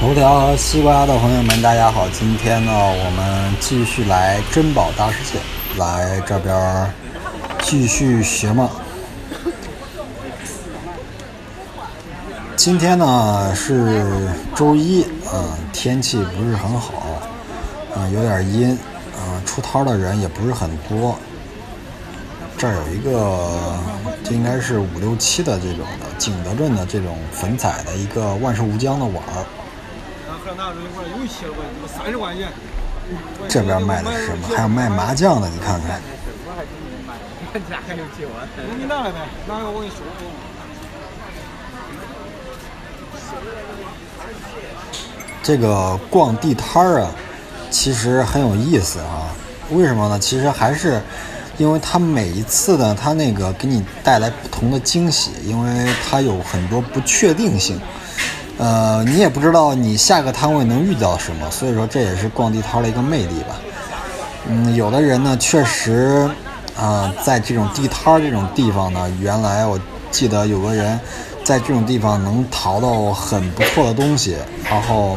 头条和西瓜的朋友们，大家好！今天呢，我们继续来珍宝大世界，来这边继续学嘛。今天呢是周一，嗯，天气不是很好，嗯，有点阴，嗯，出摊的人也不是很多。这儿有一个，这应该是五六七的这种的景德镇的这种粉彩的一个万寿无疆的碗儿。三十块钱。这边卖的是什么？还有卖麻将的，你看看。你拿来呗，拿个我给你说。这个逛地摊儿啊，其实很有意思啊。为什么呢？其实还是因为他每一次呢，他那个给你带来不同的惊喜，因为他有很多不确定性。呃，你也不知道你下个摊位能遇到什么，所以说这也是逛地摊的一个魅力吧。嗯，有的人呢，确实，啊，在这种地摊这种地方呢，原来我记得有个人在这种地方能淘到很不错的东西，然后，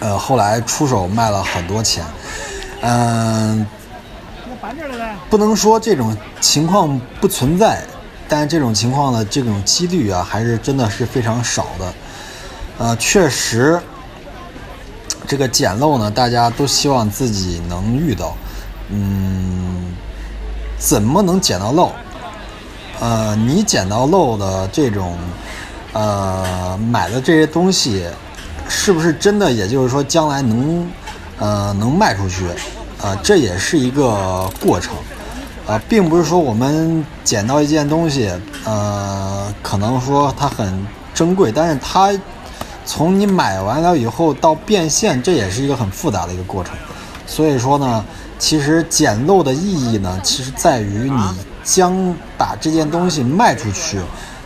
呃，后来出手卖了很多钱。嗯，不能说这种情况不存在。但这种情况呢，这种几率啊，还是真的是非常少的。呃，确实，这个捡漏呢，大家都希望自己能遇到。嗯，怎么能捡到漏？呃，你捡到漏的这种，呃，买的这些东西，是不是真的？也就是说，将来能，呃，能卖出去？啊，这也是一个过程。啊，并不是说我们捡到一件东西，呃，可能说它很珍贵，但是它从你买完了以后到变现，这也是一个很复杂的一个过程。所以说呢，其实捡漏的意义呢，其实在于你将把这件东西卖出去，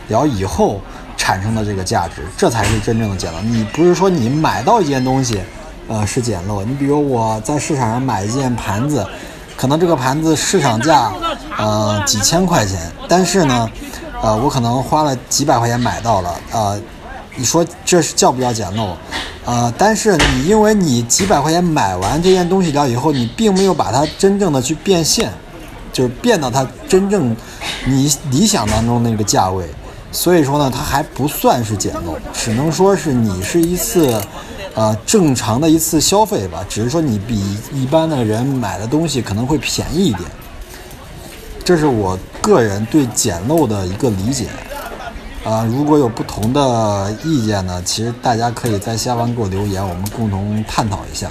然后以后产生的这个价值，这才是真正的捡漏。你不是说你买到一件东西，呃，是捡漏。你比如我在市场上买一件盘子。可能这个盘子市场价，呃，几千块钱，但是呢，呃，我可能花了几百块钱买到了，啊，你说这是叫不叫捡漏？啊，但是你因为你几百块钱买完这件东西了以后，你并没有把它真正的去变现，就是变到它真正你理想当中那个价位，所以说呢，它还不算是捡漏，只能说是你是一次。啊，正常的一次消费吧，只是说你比一般的人买的东西可能会便宜一点，这是我个人对捡漏的一个理解。啊，如果有不同的意见呢，其实大家可以在下方给我留言，我们共同探讨一下。